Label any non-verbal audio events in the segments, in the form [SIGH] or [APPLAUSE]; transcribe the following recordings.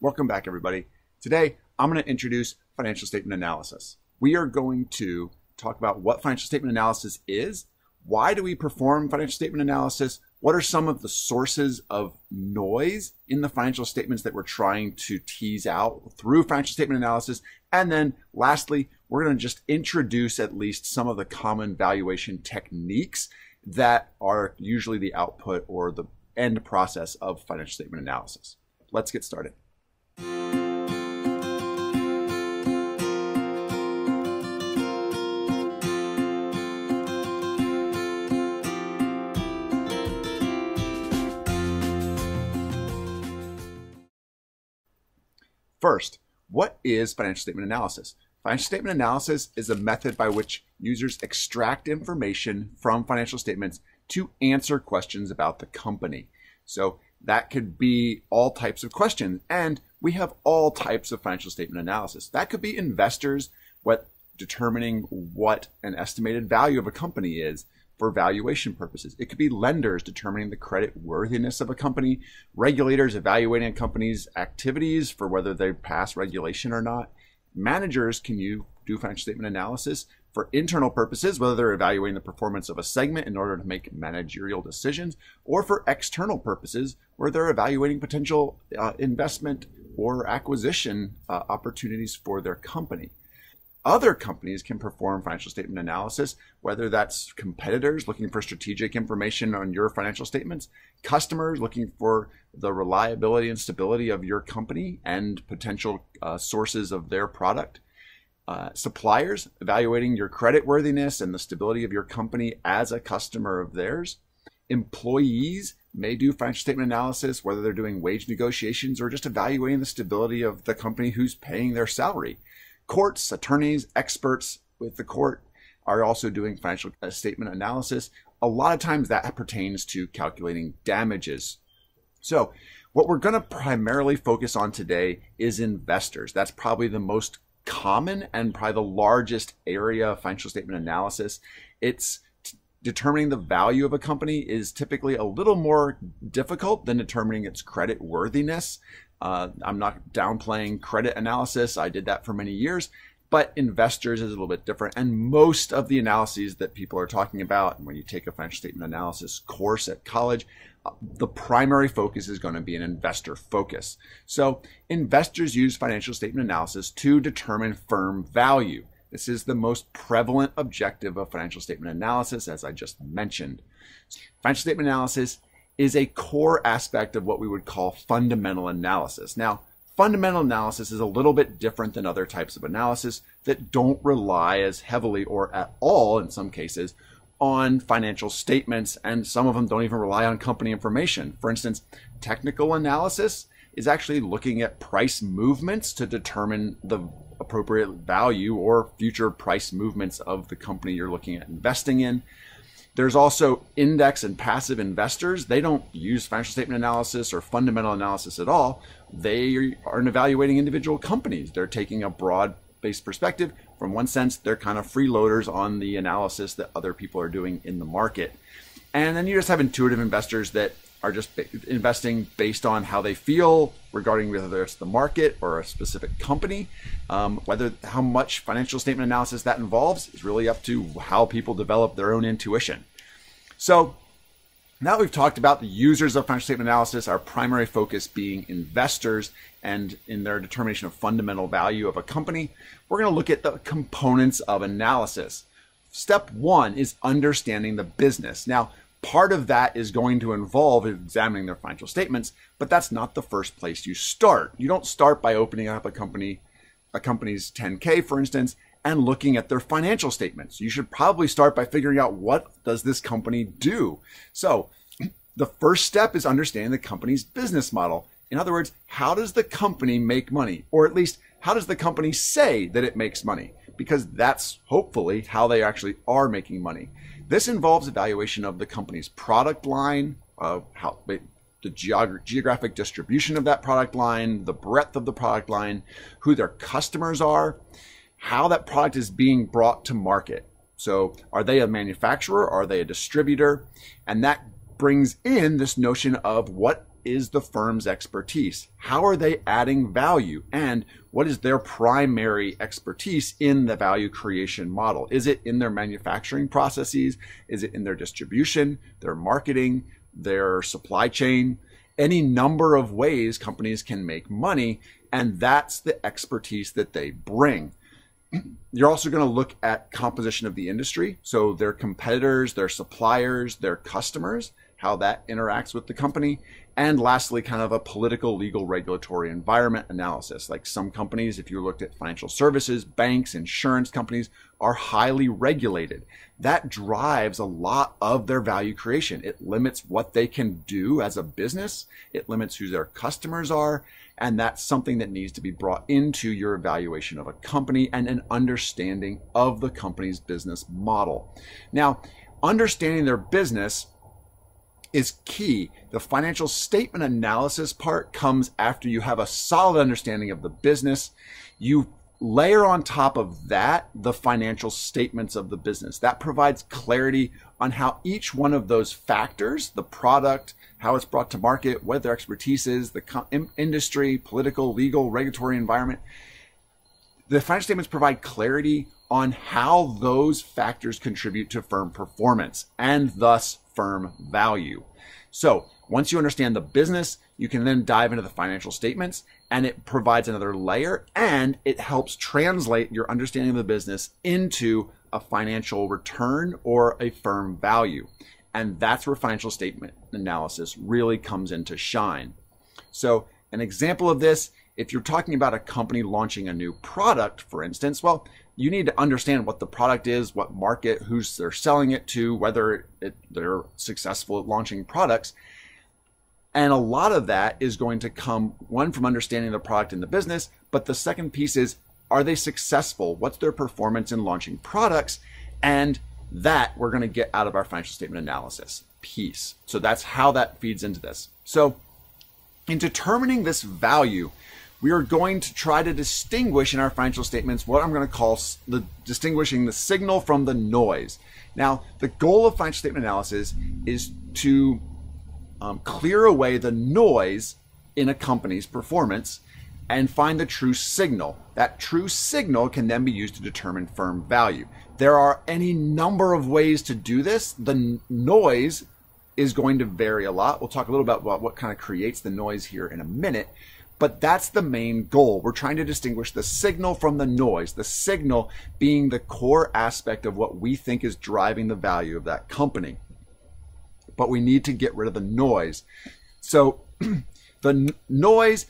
Welcome back, everybody. Today, I'm going to introduce financial statement analysis. We are going to talk about what financial statement analysis is, why do we perform financial statement analysis, what are some of the sources of noise in the financial statements that we're trying to tease out through financial statement analysis, and then lastly, we're going to just introduce at least some of the common valuation techniques that are usually the output or the end process of financial statement analysis. Let's get started. First, what is financial statement analysis? Financial statement analysis is a method by which users extract information from financial statements to answer questions about the company. So that could be all types of questions. And we have all types of financial statement analysis. That could be investors, what determining what an estimated value of a company is for valuation purposes. It could be lenders determining the credit worthiness of a company, regulators evaluating a company's activities for whether they pass regulation or not. Managers can you do financial statement analysis for internal purposes, whether they're evaluating the performance of a segment in order to make managerial decisions, or for external purposes, where they're evaluating potential uh, investment or acquisition uh, opportunities for their company. Other companies can perform financial statement analysis, whether that's competitors looking for strategic information on your financial statements, customers looking for the reliability and stability of your company and potential uh, sources of their product, uh, suppliers evaluating your credit worthiness and the stability of your company as a customer of theirs, employees may do financial statement analysis, whether they're doing wage negotiations or just evaluating the stability of the company who's paying their salary. Courts, attorneys, experts with the court are also doing financial uh, statement analysis. A lot of times that pertains to calculating damages. So, what we're going to primarily focus on today is investors. That's probably the most common and probably the largest area of financial statement analysis. It's determining the value of a company is typically a little more difficult than determining its credit worthiness. Uh, I'm not downplaying credit analysis. I did that for many years, but investors is a little bit different. And most of the analyses that people are talking about, when you take a financial statement analysis course at college, the primary focus is going to be an investor focus. So investors use financial statement analysis to determine firm value. This is the most prevalent objective of financial statement analysis, as I just mentioned. Financial statement analysis is a core aspect of what we would call fundamental analysis. Now, fundamental analysis is a little bit different than other types of analysis that don't rely as heavily or at all in some cases on financial statements, and some of them don't even rely on company information. For instance, technical analysis is actually looking at price movements to determine the appropriate value or future price movements of the company you're looking at investing in. There's also index and passive investors. They don't use financial statement analysis or fundamental analysis at all. They are evaluating individual companies. They're taking a broad based perspective. From one sense, they're kind of freeloaders on the analysis that other people are doing in the market. And then you just have intuitive investors that are just investing based on how they feel regarding whether it's the market or a specific company. Um, whether how much financial statement analysis that involves is really up to how people develop their own intuition. So now that we've talked about the users of financial statement analysis, our primary focus being investors and in their determination of fundamental value of a company, we're going to look at the components of analysis. Step one is understanding the business. Now, Part of that is going to involve examining their financial statements, but that's not the first place you start. You don't start by opening up a company, a company's 10K, for instance, and looking at their financial statements. You should probably start by figuring out what does this company do. So, the first step is understanding the company's business model. In other words, how does the company make money? Or at least, how does the company say that it makes money? Because that's hopefully how they actually are making money. This involves evaluation of the company's product line, uh, how the geog- geographic distribution of that product line, the breadth of the product line, who their customers are, how that product is being brought to market. So, are they a manufacturer? Are they a distributor? And that brings in this notion of what is the firm's expertise? How are they adding value? And what is their primary expertise in the value creation model? Is it in their manufacturing processes? Is it in their distribution, their marketing, their supply chain? Any number of ways companies can make money, and that's the expertise that they bring. You're also going to look at composition of the industry, so their competitors, their suppliers, their customers, how that interacts with the company, and lastly, kind of a political, legal, regulatory environment analysis. Like some companies, if you looked at financial services, banks, insurance companies, are highly regulated. That drives a lot of their value creation. It limits what they can do as a business, it limits who their customers are, and that's something that needs to be brought into your evaluation of a company and an understanding of the company's business model. Now, understanding their business is key. The financial statement analysis part comes after you have a solid understanding of the business. You layer on top of that the financial statements of the business. That provides clarity on how each one of those factors, the product, how it's brought to market, what their expertise is, the industry, political, legal, regulatory environment. The financial statements provide clarity on how those factors contribute to firm performance and thus firm value. So once you understand the business, you can then dive into the financial statements and it provides another layer and it helps translate your understanding of the business into a financial return or a firm value. And that's where financial statement analysis really comes into shine. So an example of this, if you're talking about a company launching a new product, for instance, well, you need to understand what the product is, what market, who's they're selling it to, whether it, they're successful at launching products. And a lot of that is going to come one from understanding the product and the business, but the second piece is are they successful? What's their performance in launching products? And that we're going to get out of our financial statement analysis piece. So that's how that feeds into this. So in determining this value, we are going to try to distinguish in our financial statements what I'm going to call the distinguishing the signal from the noise. Now, the goal of financial statement analysis is to um, clear away the noise in a company's performance and find the true signal. That true signal can then be used to determine firm value. There are any number of ways to do this. The noise is going to vary a lot. We'll talk a little bit about what kind of creates the noise here in a minute. But that's the main goal. We're trying to distinguish the signal from the noise, the signal being the core aspect of what we think is driving the value of that company. But we need to get rid of the noise. So [CLEARS THROAT] the noise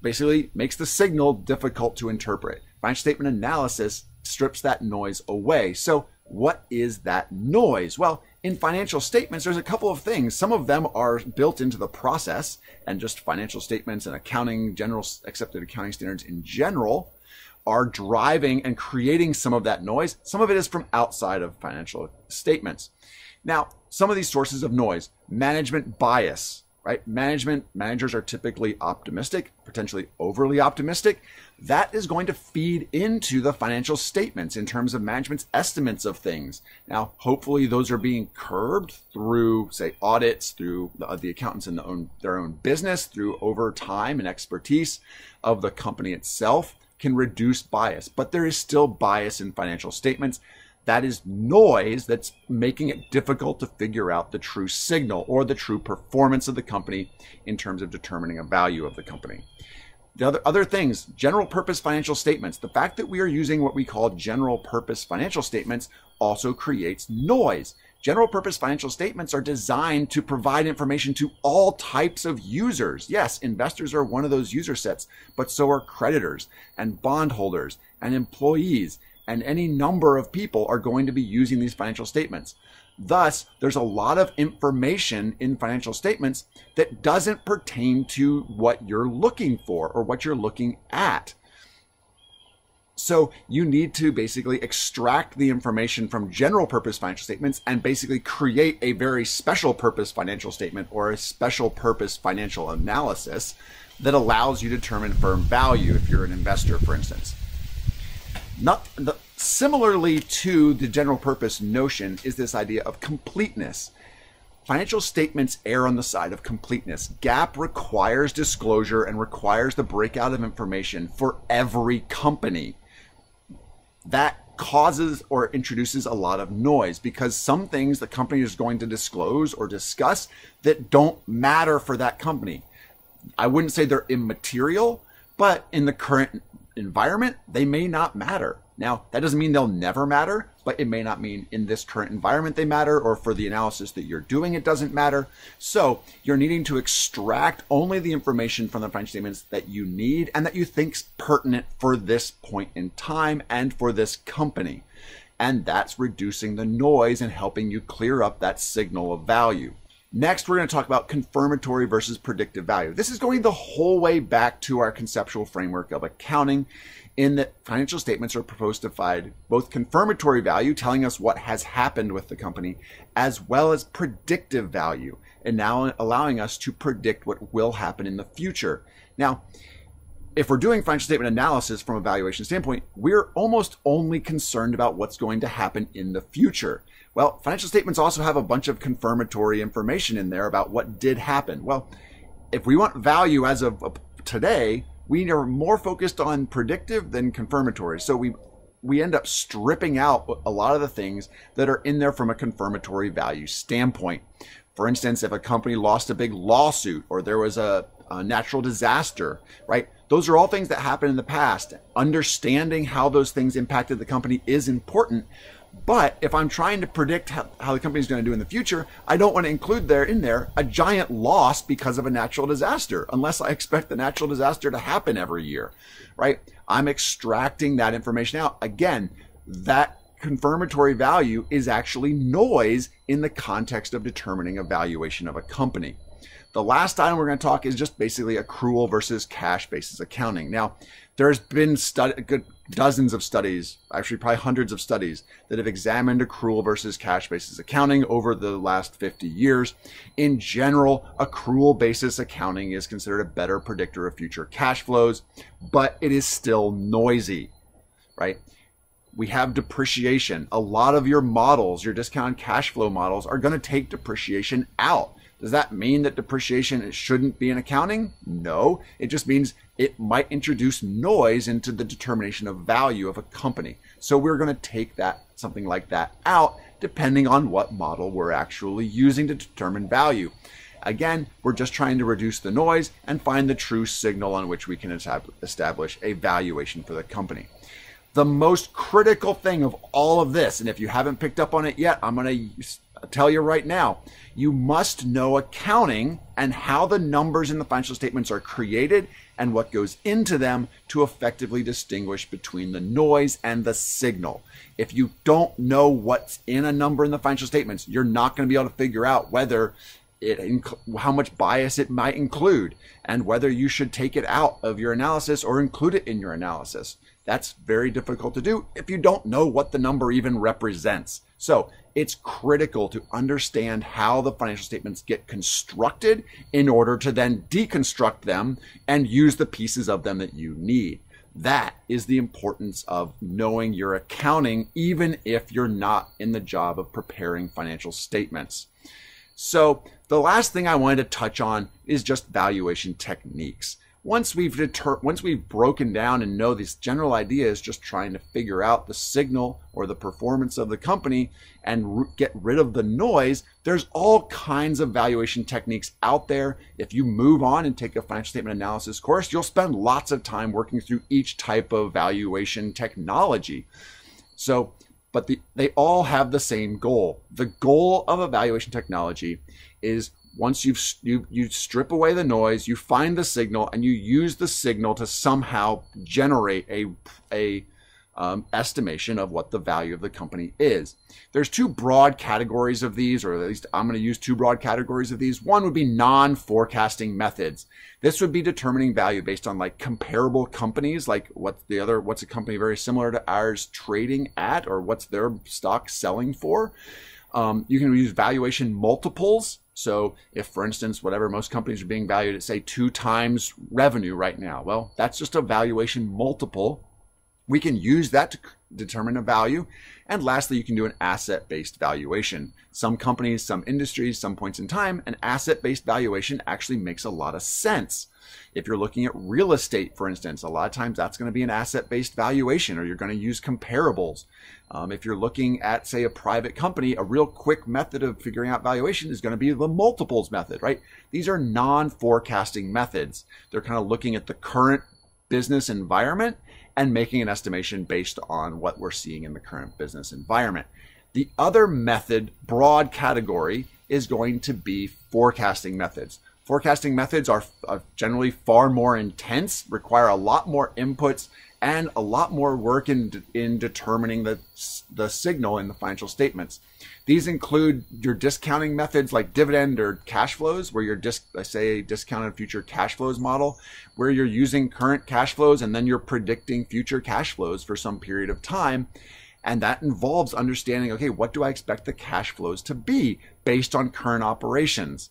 basically makes the signal difficult to interpret. Financial statement analysis strips that noise away. So what is that noise? Well, in financial statements, there's a couple of things. Some of them are built into the process and just financial statements and accounting, general accepted accounting standards in general are driving and creating some of that noise. Some of it is from outside of financial statements. Now, some of these sources of noise, management bias, right? Management managers are typically optimistic, potentially overly optimistic. That is going to feed into the financial statements in terms of management's estimates of things. Now, hopefully, those are being curbed through, say, audits, through the, uh, the accountants in the own, their own business, through over time and expertise of the company itself can reduce bias. But there is still bias in financial statements that is noise that's making it difficult to figure out the true signal or the true performance of the company in terms of determining a value of the company. The other, other things, general purpose financial statements. The fact that we are using what we call general purpose financial statements also creates noise. General purpose financial statements are designed to provide information to all types of users. Yes, investors are one of those user sets, but so are creditors and bondholders and employees and any number of people are going to be using these financial statements. Thus, there's a lot of information in financial statements that doesn't pertain to what you're looking for or what you're looking at. So you need to basically extract the information from general purpose financial statements and basically create a very special purpose financial statement or a special purpose financial analysis that allows you to determine firm value if you're an investor, for instance. Not the, similarly to the general purpose notion is this idea of completeness. Financial statements err on the side of completeness. GAAP requires disclosure and requires the breakout of information for every company. That causes or introduces a lot of noise because some things the company is going to disclose or discuss that don't matter for that company. I wouldn't say they're immaterial, but in the current environment, they may not matter. Now, that doesn't mean they'll never matter, but it may not mean in this current environment they matter, or for the analysis that you're doing, it doesn't matter. So you're needing to extract only the information from the financial statements that you need and that you think's pertinent for this point in time and for this company. And that's reducing the noise and helping you clear up that signal of value. Next, we're going to talk about confirmatory versus predictive value. This is going the whole way back to our conceptual framework of accounting in that financial statements are proposed to provide both confirmatory value, telling us what has happened with the company, as well as predictive value, and now allowing us to predict what will happen in the future. Now, if we're doing financial statement analysis from a valuation standpoint, we're almost only concerned about what's going to happen in the future. Well, financial statements also have a bunch of confirmatory information in there about what did happen. Well, if we want value as of today, we are more focused on predictive than confirmatory. So we we end up stripping out a lot of the things that are in there from a confirmatory value standpoint. For instance, if a company lost a big lawsuit or there was a, a natural disaster, right? Those are all things that happened in the past. Understanding how those things impacted the company is important, but if I'm trying to predict how, how the company is going to do in the future, I don't want to include there in there a giant loss because of a natural disaster, unless I expect the natural disaster to happen every year, right? I'm extracting that information out. Again, that confirmatory value is actually noise in the context of determining a valuation of a company. The last item we're going to talk is just basically accrual versus cash basis accounting. Now, there's been good dozens of studies, actually probably hundreds of studies that have examined accrual versus cash basis accounting over the last 50 years. In general, accrual basis accounting is considered a better predictor of future cash flows, but it is still noisy, right? We have depreciation. A lot of your models, your discounted cash flow models, are going to take depreciation out. Does that mean that depreciation shouldn't be in accounting? No. It just means it might introduce noise into the determination of value of a company. So we're going to take that something like that out depending on what model we're actually using to determine value. Again, we're just trying to reduce the noise and find the true signal on which we can establish a valuation for the company. The most critical thing of all of this, and if you haven't picked up on it yet, I'm going to tell you right now, you must know accounting and how the numbers in the financial statements are created and what goes into them to effectively distinguish between the noise and the signal. If you don't know what's in a number in the financial statements, you're not going to be able to figure out whether it inc- how much bias it might include and whether you should take it out of your analysis or include it in your analysis. That's very difficult to do if you don't know what the number even represents. So it's critical to understand how the financial statements get constructed in order to then deconstruct them and use the pieces of them that you need. That is the importance of knowing your accounting, even if you're not in the job of preparing financial statements. So, the last thing I wanted to touch on is just valuation techniques. Once we've deter- once we've broken down and know these general ideas just trying to figure out the signal or the performance of the company and get rid of the noise there's all kinds of valuation techniques out there. If you move on and take a financial statement analysis course you'll spend lots of time working through each type of valuation technology. So but the, they all have the same goal. The goal of evaluation technology is once you've you you strip away the noise, you find the signal, and you use the signal to somehow generate a a um, estimation of what the value of the company is. There's two broad categories of these, or at least I'm going to use two broad categories of these. One would be non-forecasting methods. This would be determining value based on like comparable companies, like what's the other, what's a company very similar to ours trading at, or what's their stock selling for. Um, you can use valuation multiples. So if, for instance, whatever most companies are being valued at, say, two times revenue right now, well, that's just a valuation multiple We can use that to determine a value. And lastly, you can do an asset based valuation. Some companies, some industries, some points in time, an asset based valuation actually makes a lot of sense. If you're looking at real estate, for instance, a lot of times that's going to be an asset based valuation or you're going to use comparables. Um, if you're looking at, say, a private company, a real quick method of figuring out valuation is going to be the multiples method, right? These are non forecasting methods. They're kind of looking at the current business environment and making an estimation based on what we're seeing in the current business environment. The other method, broad category, is going to be forecasting methods. Forecasting methods are, generally far more intense, require a lot more inputs and a lot more work in, in determining the, the signal in the financial statements. These include your discounting methods like dividend or cash flows, where you're dis- I say discounted future cash flows model, where you're using current cash flows and then you're predicting future cash flows for some period of time. And that involves understanding, okay, what do I expect the cash flows to be based on current operations?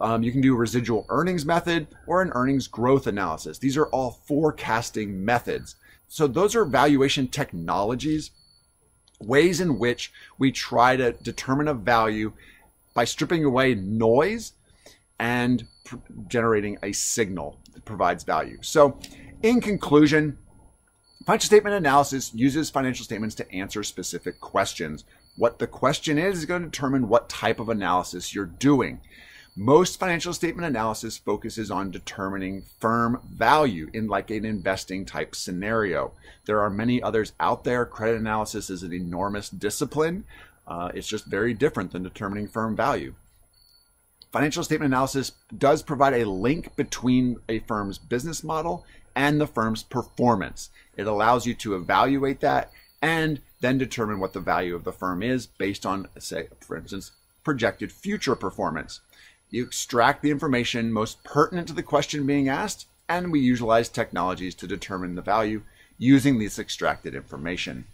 Um, you can do a residual earnings method or an earnings growth analysis. These are all forecasting methods. So those are valuation technologies, ways in which we try to determine a value by stripping away noise and pr- generating a signal that provides value. So in conclusion, financial statement analysis uses financial statements to answer specific questions. What the question is is going to determine what type of analysis you're doing. Most financial statement analysis focuses on determining firm value in like an investing type scenario. There are many others out there. Credit analysis is an enormous discipline. Uh, it's just very different than determining firm value. Financial statement analysis does provide a link between a firm's business model and the firm's performance. It allows you to evaluate that and then determine what the value of the firm is based on, say, for instance, projected future performance. You extract the information most pertinent to the question being asked, and we utilize technologies to determine the value using this extracted information.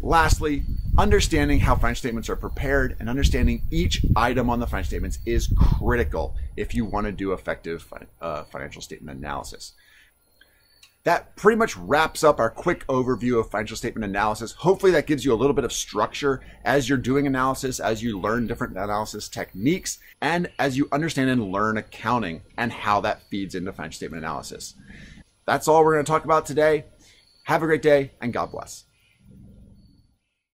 Lastly, understanding how financial statements are prepared and understanding each item on the financial statements is critical if you want to do effective uh, financial statement analysis. That pretty much wraps up our quick overview of financial statement analysis. Hopefully, that gives you a little bit of structure as you're doing analysis, as you learn different analysis techniques, and as you understand and learn accounting and how that feeds into financial statement analysis. That's all we're going to talk about today. Have a great day and God bless.